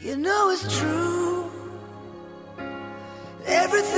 You know it's true. Everything.